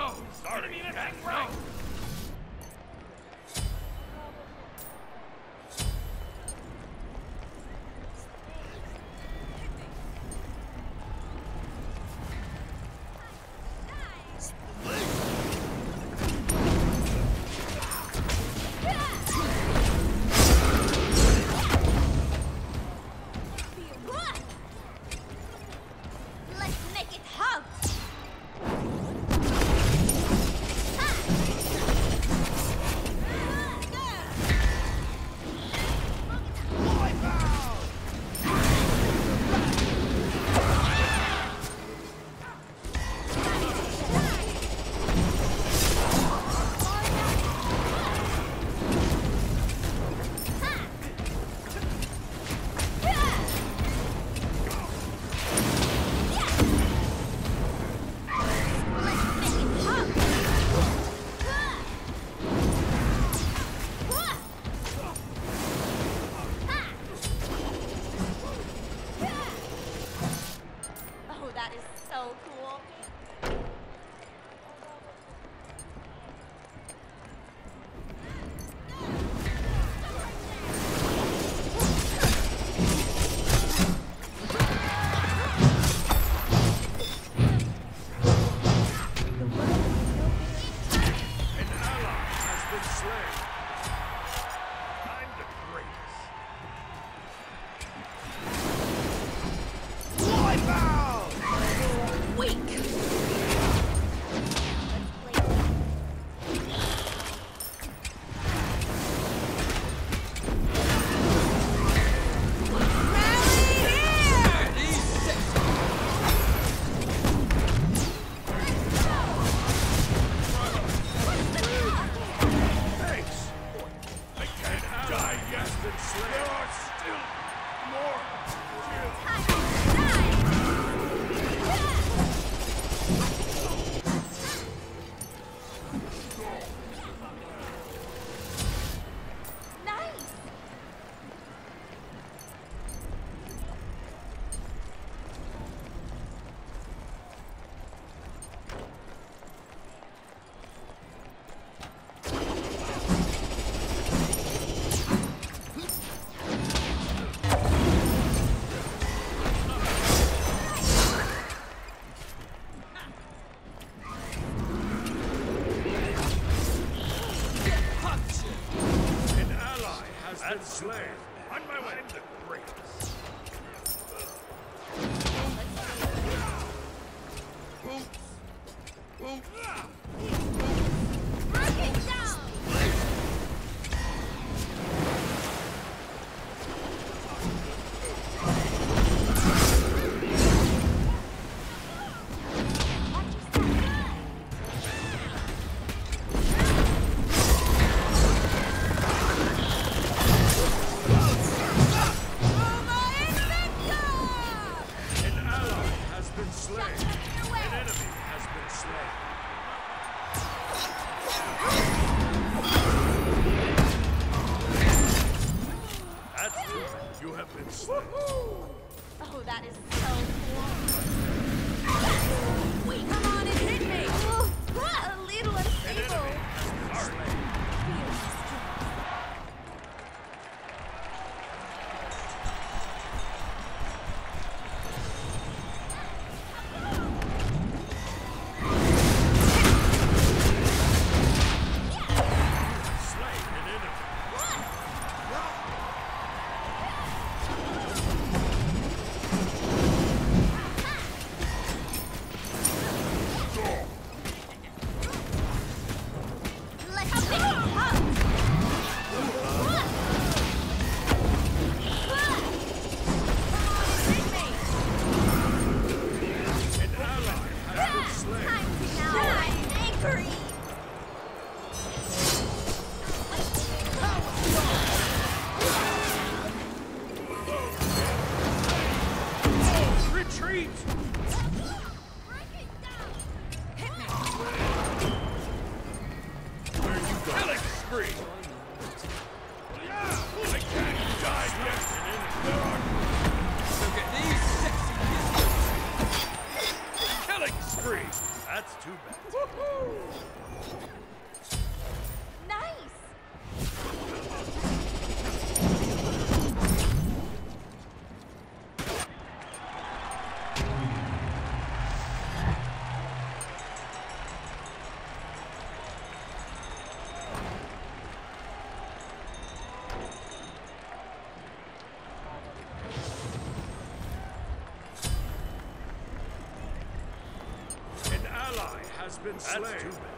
No! Starting. Enemy missing right! No. and slain. On my way. Has been That's slain.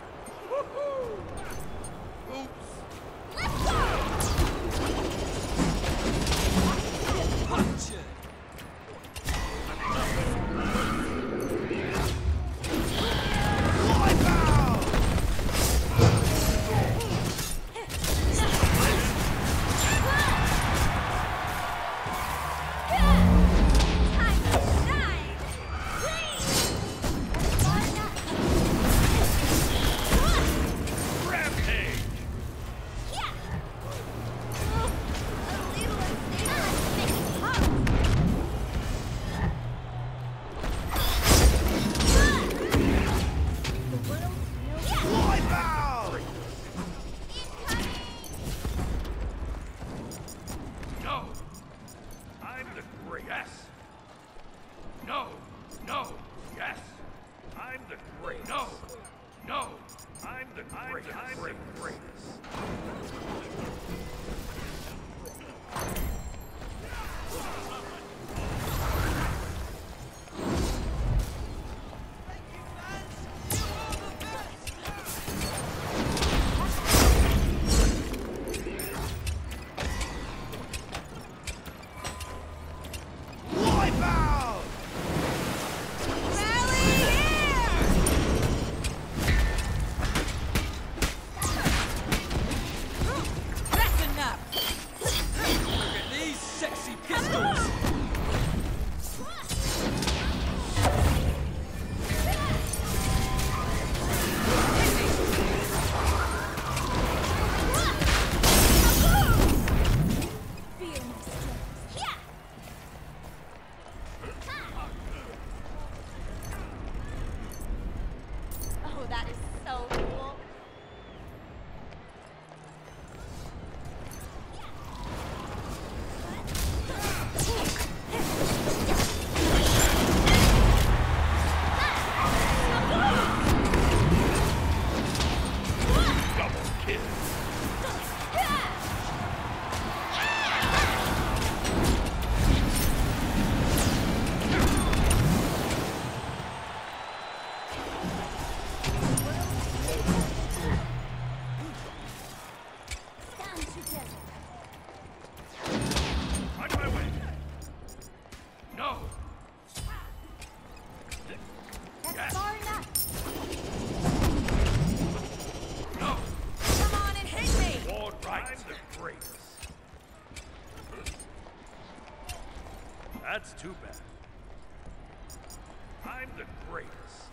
I'm the greatest.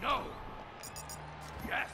No. Yes.